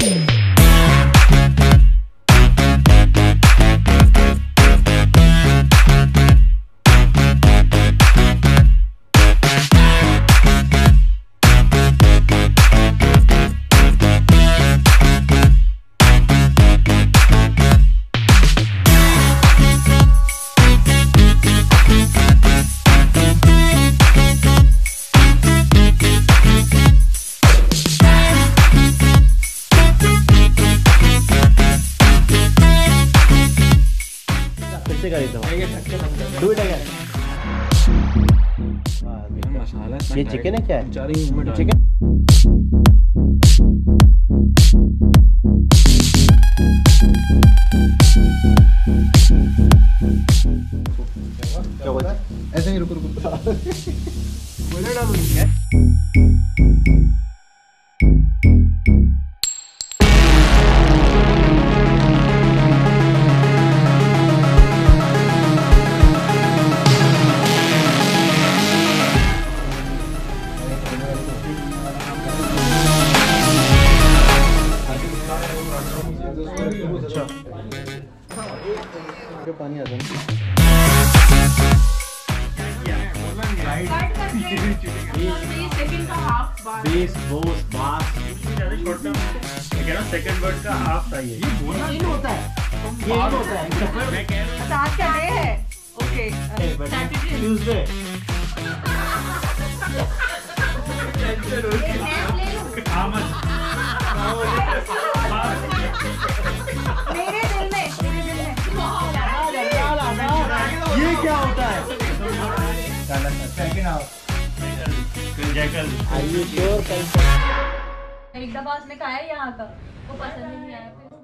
Bye. से करायचं do it again ये चिकन है क्या है चिकन? ऐसे ही रुको रुको है ना सेकंड का हाफ़ बार बेस बोस बास ज़्यादा शॉर्ट टर्म मैं कह रहा सेकंड वर्ड का हाफ़ चाहिए ये होता है ये होता है मैं कह रहा अच्छा क्या है ओके ट्यूसडे हूँ हाँ मत मेरे दिल में मेरे दिल में ये क्या होता है दफ़ा उसने खाया यहाँ का वो पसंद नहीं आया